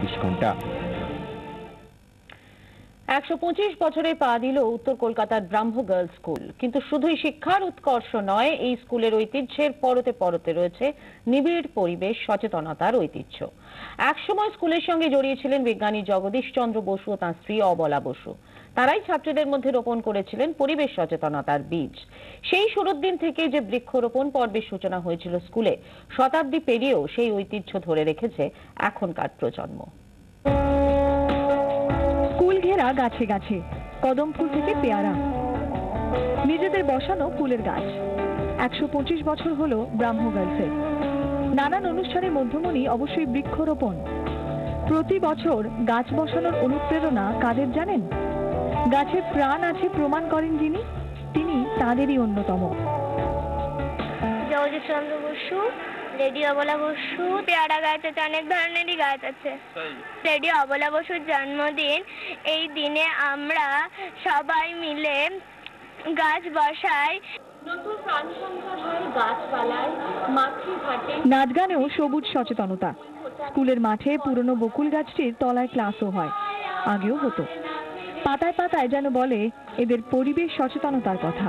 চব্বিশ ঘণ্টা। একশো পঁচিশ বছরে পা দিল উত্তর কলকাতার ব্রাহ্ম গার্লস স্কুল। কিন্তু শুধুই শিক্ষার উৎকর্ষ নয়, এই স্কুলের ঐতিহ্যের পরতে পরতে রয়েছে নিবিড় পরিবেশ, সচেতনতার ঐতিহ্য। একসময় স্কুলের সঙ্গে জড়িয়েছিলেন বিজ্ঞানী জগদীশ চন্দ্র বসু ও তাঁর স্ত্রী অবলা বসু। তারাই ছাত্রীদের মধ্যে রোপণ করেছিলেন পরিবেশ সচেতনতার বীজ। সেই শুরুর দিন থেকে যে বৃক্ষরোপণ পর্বের সূচনা হয়েছিল স্কুলে, শতাব্দী পেরিয়েও সেই ঐতিহ্য ধরে রেখেছে এখনকার প্রজন্ম। স্কুল ঘেরা গাছে গাছে কদম ফুল থেকে পেয়ারা। নিজেদের বসানো ফুলের গাছ। একশো পঁচিশ বছর হল ব্রাহ্ম গার্লসের নানান অনুষ্ঠানের মধ্যমণি অবশ্যই বৃক্ষরোপণ। প্রতি বছর গাছ বসানোর অনুপ্রেরণা কাদের জানেন? গাছে প্রাণ আছে প্রমাণ করেন যিনি তিনি তাঁদেরই অন্যতম। জগদীশ চন্দ্র বসু রেডিও অবলা বসু পেয়ারা গাছ আছে অনেক ধরনেরই গাছ আছে। রেডিও অবলা বসুর জন্মদিন এই দিনে আমরা সবাই মিলে গাছ বসাই। নাচ গানেও সবুজ সচেতনতা। স্কুলের মাঠে পুরনো বকুল গাছটির তলায় ক্লাসও হয়। আগেও হতো। পাতায় পাতায় যেন বলে এদের পরিবেশ সচেতনতার কথা।